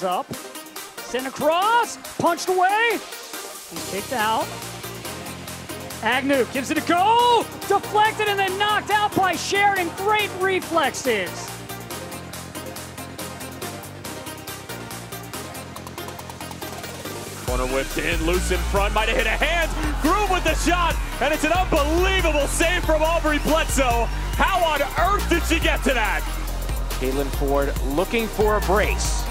is up. Sent across, punched away, and kicked out. Agnew gives it a go, deflected and then knocked out by Sheridan. Great reflexes. Corner whipped in, loose in front, might have hit a hand. Groove with the shot, and it's an unbelievable save from Aubrey Bledsoe. How on earth did she get to that? Caitlin Foord looking for a brace.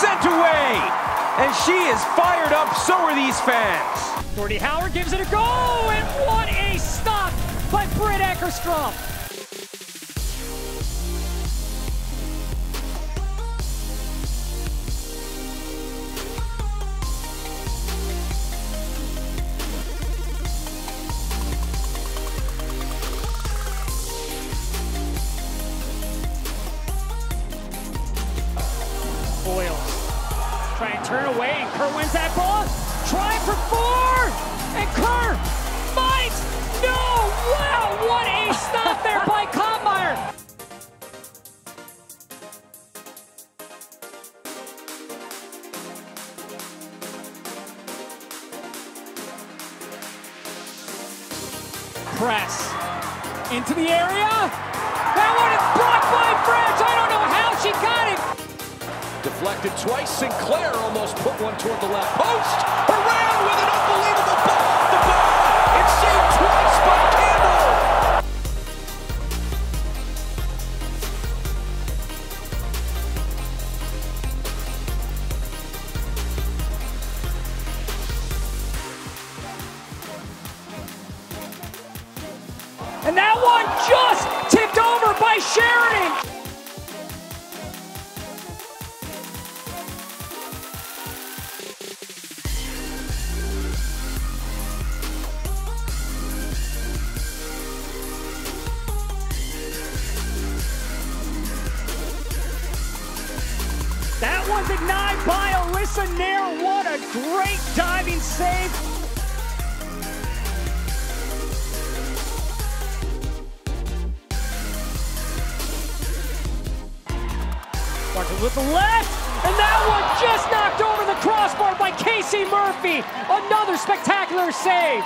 Sent away! And she is fired up, so are these fans. Jordy Howard gives it a go, and what a stop by Britt Eckerstrom. Try and turn away, and Kerr wins that ball. Try for four, and Kerr might. No! Wow! What a stop there by Kopmeyer. Press into the area. That one is blocked by Franch. Deflected twice. Sinclair almost put one toward the left post. Around with an unbelievable ball the bar. It's saved twice by Campbell. And that one just One denied by Alyssa Naeher. What a great diving save. Martin with the left, and that one just knocked over the crossbar by Casey Murphy. Another spectacular save.